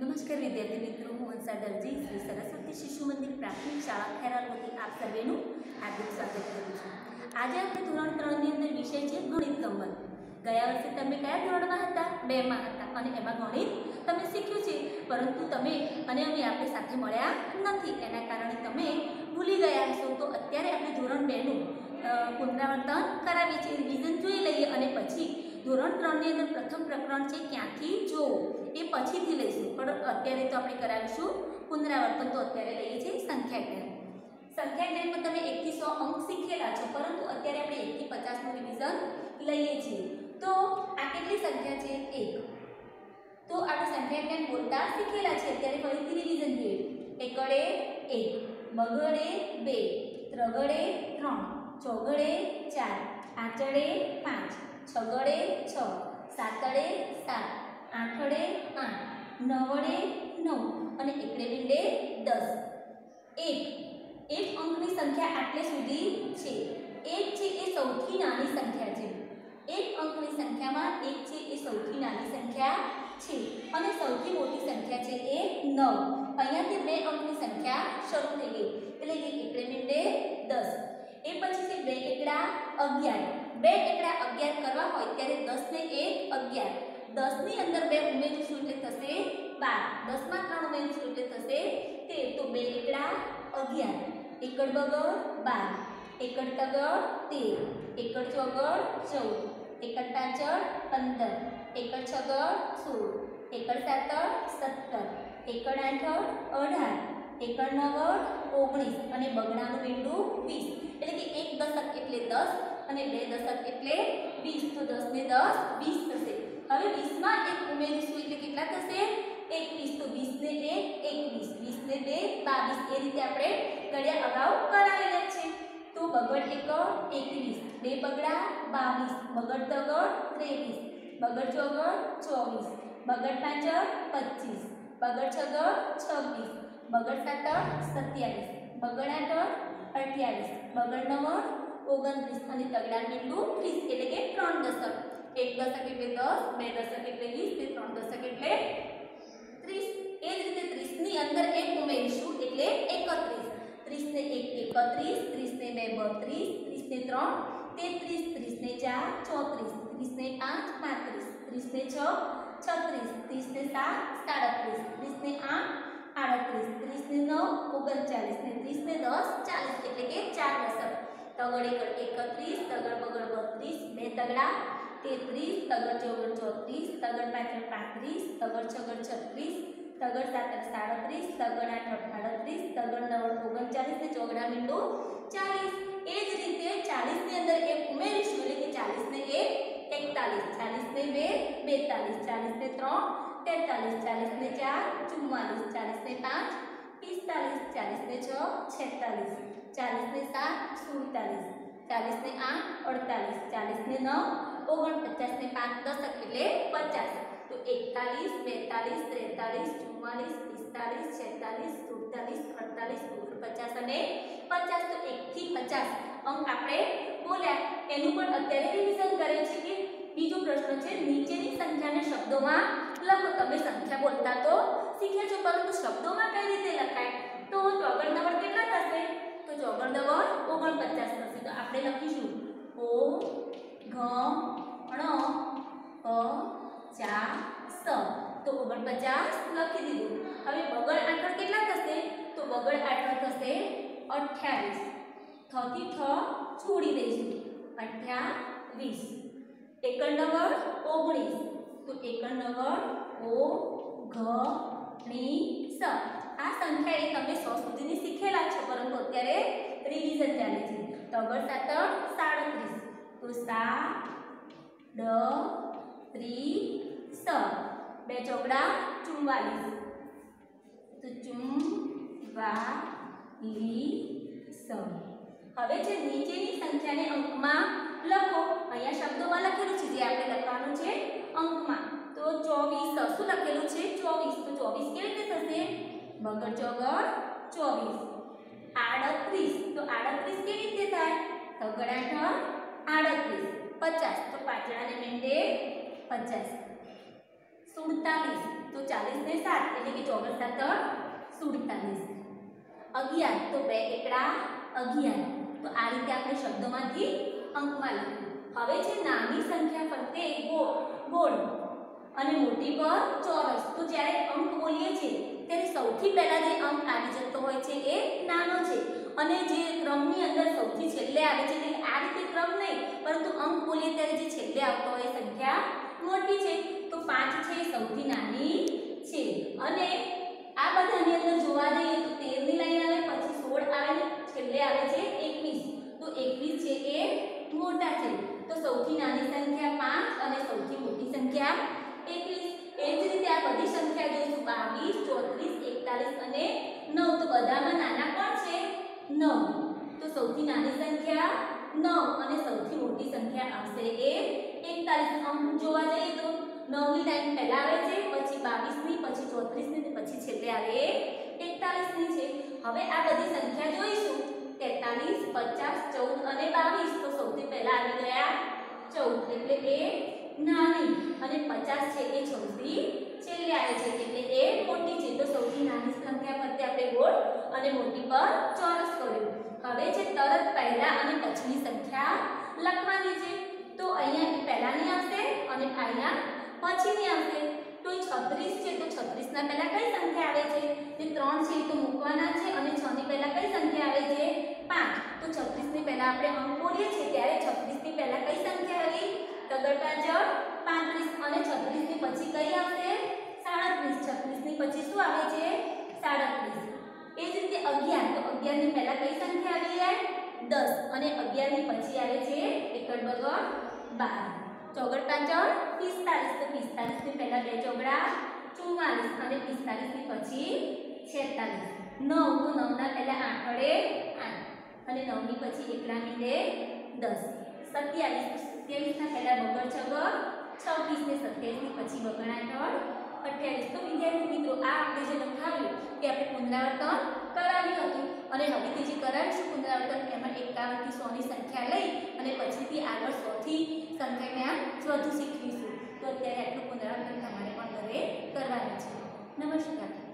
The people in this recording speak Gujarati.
નમસ્કાર વિદ્યાર્થી મિત્રો, હું અંસા દરજી, શ્રી સરસ્વતી શિશુ મંદિર પ્રાથમિક શાળા ખેરાલમાંથી આપ સર્વેનું હાર્દિક સ્વાગત કરું છું. આજે આપણે ધોરણ ત્રણની અંદર વિષય છે ગણિત ગમત ગયા વર્ષે તમે કયા ધોરણમાં હતા? બેમાં હતા અને એમાં ગણિત તમે શીખ્યું છે, પરંતુ તમે અને અમે આપણે સાથે મળ્યા નથી. એના કારણે તમે ભૂલી ગયા હશો. તો અત્યારે આપણે ધોરણ બેનું પુનરાવર્તન કરાવીએ છીએ. રિવિઝન જોઈ લઈએ અને પછી ધોરણ ત્રણની અંદર પ્રથમ પ્રકરણ છે, ક્યાંથી જોવું? એ પછીથી લઈશું. પણ અત્યારે તો આપણે કરાવીશું પુનરાવર્તન, તો અત્યારે લઈએ છીએ સંખ્યા જ્ઞાન સંખ્યા જ્ઞાનમાં તમે એકથી સો અંક શીખેલા છો, પરંતુ અત્યારે આપણે એકથી પચાસનું રિવિઝન લઈએ છીએ. તો આ કેટલી સંખ્યા છે? એક. તો આપણે સંખ્યા જ્ઞાન બોલતા શીખેલા છે અત્યારે ફરીથી રિવિઝન જોઈએ. એકડે એક, બગડે બે, ત્રગડે ત્રણ, ચોગડે ચાર આચડે પાંચ, છગડે છ, સાતડે સાત. આઠડે આઠ, નવડે નવ અને એકડે બીડે દસ. એક. એક અંકની સંખ્યા આટલે સુધી છે. એક છે એ સૌથી નાની સંખ્યા છે. એક અંકની સંખ્યામાં એક છે એ સૌથી નાની સંખ્યા છે અને સૌથી મોટી સંખ્યા છે એ નવ. અહીંયાથી બે અંકની સંખ્યા શરૂ થઈ ગઈ. એટલે કે એકડે બિંડે દસ. એ પછી છે બે એકડા અગિયાર. બે એકડા અગિયાર કરવા હોય ત્યારે દસ ને એક અગિયાર. દસની અંદર બે ઉમેરીશું એટલે થશે? બાર. દસમાં ત્રણ ઉમેરીશું એટલે થશે? તેર તો બે એકડા અગિયાર. એકડ બગડ બાર. એકડ તગડ તેર. એકડ ચોગડ ચૌદ. એકડ પાંચડ પંદર. એકડ છગડ સોળ. એકડ સાતડ સત્તર. એકડ આઠડ અઢાર. એકડ નવડ ઓગણીસ અને બગડાનું મીંડું વીસ. એટલે કે એક દશક એટલે દસ અને બે દશક એટલે વીસ. તો દસ ને દસ વીસ થશે. હવે વીસમાં એક ઉમેરીશું એટલે કેટલા થશે? એકવીસ. તો 20 ને એક, એકવીસ. વીસ ને બે, બાવીસ. એ રીતે આપણે ઘડિયા અગાઉ કરાવેલા છે. તો બગડ એકડ એકવીસ. બે બગડા, બાવીસ. બગડ તગડ ત્રેવીસ. બગડ ચોગડ ચોવીસ. બગડ પાંચ 25 બગડ છગડ છવ્વીસ. બગડ સાતડ સત્યાવીસ. બગડ આઠડ અઠ્યાવીસ. બગડ નવડ ઓગણત્રીસ. અને તગડા મીંડું ત્રીસ એટલે કે ત્રણ દશક. એક દશક એટલે દસ બે દશક એટલે વીસ ને ત્રણ દશક એટલે ત્રીસ એ જ રીતે ત્રીસની અંદર એક ઉમેરીશું એટલે એકત્રીસ ત્રીસને એક એકત્રીસ ત્રીસને બે બત્રીસ ત્રીસને ત્રણ તેત્રીસ ત્રીસને ચાર ચોત્રીસ ત્રીસને પાંચ પાંત્રીસ ત્રીસને છ છત્રીસ ત્રીસને સાત સાડત્રીસ ત્રીસને આઠ આડત્રીસ ત્રીસને નવ ઓગણચાલીસ ને ત્રીસને દસ ચાલીસ એટલે કે ચાર દશક તગડ એકડ એકત્રીસ તગડ બગડ બત્રીસ બે તગડા તેત્રીસ તગડ ચોગડ ચોત્રીસ તગડ પાછળ પાંત્રીસ તગડ છગડ છત્રીસ તગડ સાતર સાડત્રીસ તગડ આઠ આડત્રીસ તગડ નવ ઓગણચાલીસ ને ચોગડા મીંડો ચાલીસ એ જ રીતે ચાલીસની અંદર એક ઉમેરીશું એટલે કે ચાલીસને એક એકતાલીસ ચાલીસને બે બેતાલીસ ચાલીસને ત્રણ તેતાલીસ ચાલીસને ચાર ચુમ્માલીસ ચાલીસને પાંચ પિસ્તાલીસ ચાલીસને છ છેતાલીસ ચાલીસને સાત સુડતાલીસ ચાલીસને આઠ અડતાલીસ ચાલીસને નવ ઓગણપચાસને પાંચ દશક એટલે પચાસ તો એકતાલીસ બેતાલીસ ત્રેતાલીસ ચુમ્માલીસ પિસ્તાલીસ છેતાલીસ સુડતાલીસ અડતાલીસ ઓગણપચાસ અને પચાસ તો એકથી પચાસ અંક આપણે બોલ્યા એનું પણ અત્યારે રિવિઝન કરે છે કે બીજો પ્રશ્ન છે નીચેની સંખ્યાને શબ્દોમાં લખો તમે સંખ્યા બોલતા તો શીખ્યા છો પરંતુ શબ્દોમાં કઈ રીતે લખાય તો ચોગડ નંબર કેટલા થશે તો ચોગડ નંબર ઓગણપચાસ થશે તો આપણે લખીશું ઓ ઘ ણ પ ચા સ તો ઓગણપચાસ લખી દીધું. હવે બગડ આઠળ કેટલા થશે? તો બગડ આઠળ થશે અઠ્યાવીસ. થથી થ છોડી દઈશું. અઠ્યાવીસ. એકડ નંબર ઓગણીસ. તો એકડ નંબર ઓ ઘ ણી સ આ સંખ્યા એ તમે સો સુધીની શીખેલા છો, પરંતુ અત્યારે રિવિઝન ચાલે છે. તગડ સાત સાડત્રીસ. તો સા ડ ત્રી સ બે ચોકડા ચુમ્વાલીસ તો ચુમ વા લી સ હવે છે નીચેની સંખ્યાને અંકમાં લખો, અહીંયા શબ્દોમાં લખેલું છે, જે આપણે લખવાનું છે અંકમાં. તો ચોવીસ, શું લખેલું છે? ચોવીસ. તો ચોવીસ કેવી રીતે થશે? બગડ ચોગડ ચોવીસ. આડત્રીસ. તો આડત્રીસ કેવી રીતે થાય? તગડાઠ આડત્રીસ. પચાસ. તો પાછળાને મેંડે પચાસ. સુડતાલીસ. તો ચાલીસ ને સાત, એટલે કે ચોગર સાતર સુડતાલીસ. અગિયાર, તો બે એકડા અગિયાર. તો આ રીતે આપણે શબ્દોમાંથી અંકમાં લખ્યું હવે છે નાની સંખ્યા ફરતે ગોળ ગોળ અને મોટી પર ચોરસ. તો જ્યારે અંક બોલીએ છીએ, ત્યારે સૌથી પહેલાં જે અંક આવી જતો હોય છે એ નાનો છે. અને જે ક્રમની અંદર સૌથી છેલ્લે આવે છે, એટલે આ રીતે ક્રમ નહીં, પરંતુ અંક બોલીએ ત્યારે જે છેલ્લે આવતો હોય સંખ્યા મોટી છે, તો પાંચ છે સૌથી નાની છે. અને આ બધાની અંદર જોવા જઈએ તો તેરની લાઈન આવે, પછી સોળ આવે છેલ્લે આવે છે એકવીસ. તો એકવીસ છે એ મોટા છે. તો સૌથી નાની સંખ્યા પાંચ અને સૌથી મોટી સંખ્યા એકવીસ. એ જ રીતે આ બધી સંખ્યા જોઈશું બાવીસ, ચોત્રીસ, એકતાલીસ અને નવ. તો બધામાં નાના કોણ છે? નવ. તો સૌથી નાની સંખ્યા નવ અને સૌથી મોટી સંખ્યા આવશે એ એકતાલીસ અંક જોવા જઈએ તો નવની લાઈન પહેલા આવે છે, પછી બાવીસની પછી ચોત્રીસની ને પછી છેલ્લે આવે એકતાલીસની છે. હવે આ બધી સંખ્યા જોઈશું. તેતાલીસ, પચાસ, ચૌદ અને બાવીસ તો સૌથી પહેલા આવી ગયા ચૌદ. એટલે એ નાની અને પચાસ છે એ સૌથી છેલ્લે આવે છે. એટલે એ મોટી છે તો સૌથી નાની સંખ્યા પરથી આપણે ગોળ અને મોટી પર ચોરસ કર્યું. હવે છે તરત પહેલા અને પછીની સંખ્યા લખવાની છે. તો અહીંયા પહેલાની આવશે અને અહીંયા પછીની આવશે. તો એ 36 છે, તો 36 ના પહેલા કઈ સંખ્યા આવે છે? જે 3 છે, એ તો મૂકવાના છે અને 6 ની પહેલા કઈ સંખ્યા આવે છે? 5 તો 36 ની પહેલા આપણે અંક બોલીએ છીએ, ત્યારે 36 ની પહેલા કઈ સંખ્યા આવી? તગડતા જળ 35 અને 36 ની પછી કઈ આવશે? 37 36 ની પછી શું આવે છે? 37 એ જ રીતે 11 તો 11 ની પહેલા કઈ સંખ્યા આવી જાય? 10 અને 11 ની પછી આવે છે, એકડ બગડ 12 ચોગડ પાંચળ પિસ્તાલીસ. તો પિસ્તાલીસ પહેલાં બે ચોગડા ચુમ્માલીસ અને પિસ્તાલીસની પછી છેતાલીસ. નવ તો નવના પહેલા આઠડે આઠ. અને નવની પછી એકલા મીંડે દસ. સત્યાવીસ. સત્યાવીસના પહેલાં બગડ છગડ છવ્વીસ ને સત્યાવીસની પછી બગડ આઠડ અઠ્યાવીસ. તો વિદ્યાર્થી મિત્રો, આ આપણે જે લખાવ્યું તે આપણે પુનરાવર્તન કરાવ્યું હતું. અને હવે તે જે કરાવીશું પુનરાવર્તન, એમાં એકાવનથી સોની સંખ્યા લઈ અને પછીથી આગળ સોથી સંખ્યાને વધુ શીખવીશું. તો અત્યારે આટલું પુનરાવર્તન તમારે પણ ઘરે કરવાનું છે. નમસ્કાર.